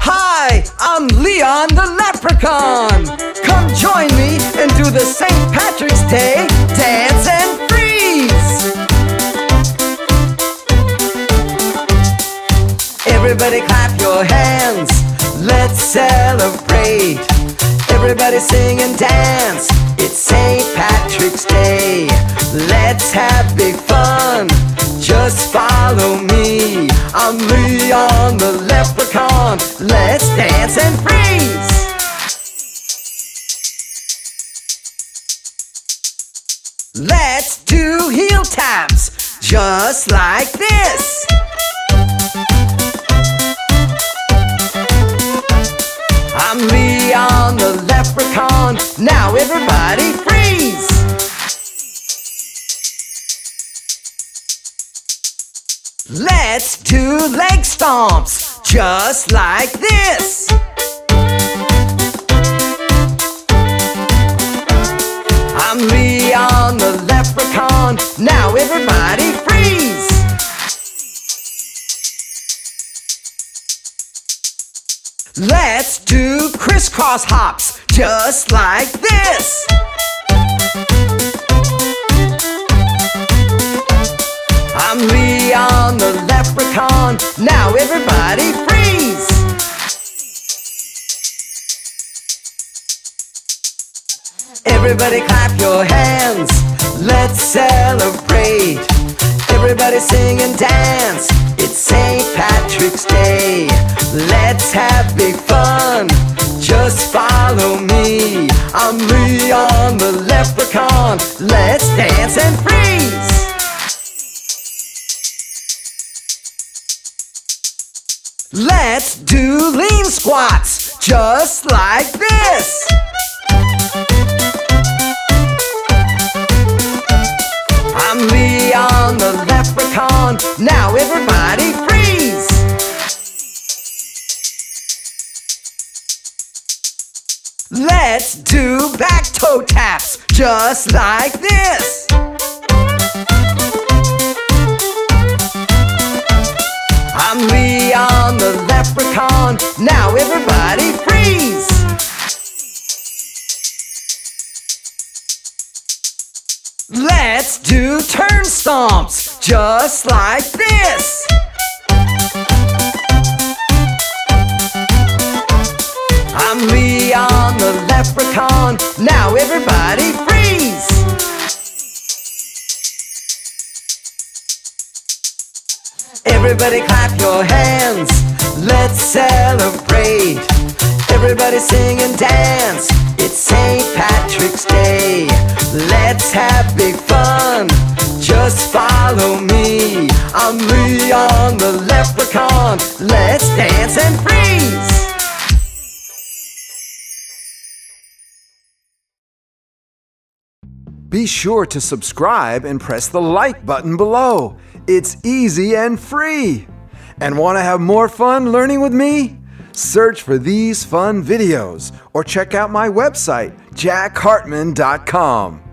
Hi, I'm Leon the Leprechaun. Come join me and do the St. Patrick's Day dance and freeze. Everybody clap your hands. Let's celebrate. Everybody sing and dance. It's St. Patrick's Day. Let's have big fun. Just follow me. I'm Leon the Leprechaun. Let's dance and freeze. Let's do heel taps. Just like this. I'm Leon the Leprechaun. Now everybody freeze! Let's do leg stomps, just like this. I'm Leon the Leprechaun. Now everybody freeze! Let's do crisscross hops, just like this. I'm Leon Leprechaun. Now everybody freeze. Everybody clap your hands. Let's celebrate. Everybody sing and dance. It's St. Patrick's Day. Let's have big fun. Just follow me. I'm Leon the Leprechaun. Let's dance and freeze. Let's do lean squats, just like this. I'm Leon the Leprechaun. Now everybody freeze. Let's do back toe taps, just like this. Leprechaun. Now everybody freeze. Let's do turn stomps, just like this. I'm Leon the Leprechaun. Now everybody freeze. Everybody clap your hands. Let's celebrate. Everybody sing and dance. It's St. Patrick's Day. Let's have big fun. Just follow me. I'm Leon the Leprechaun. Let's dance and freeze. Be sure to subscribe and press the like button below. It's easy and free. And want to have more fun learning with me? Search for these fun videos or check out my website, jackhartmann.com.